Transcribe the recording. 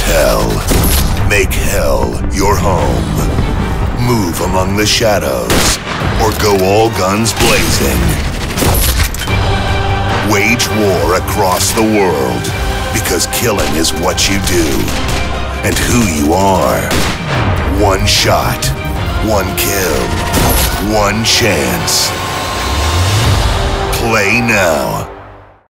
hell. Make hell your home. Move among the shadows, or go all guns blazing. Wage war across the world, because killing is what you do, and who you are. One shot, one kill, one chance. Play now.